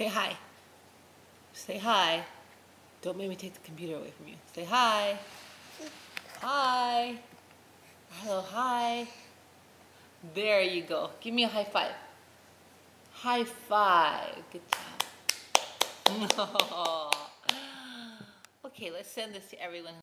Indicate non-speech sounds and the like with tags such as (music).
Say hi. Say hi. Don't make me take the computer away from you. Say hi. Hi. Hello, hi. There you go. Give me a high five. High five. Good job. (laughs) okay, let's send this to everyone.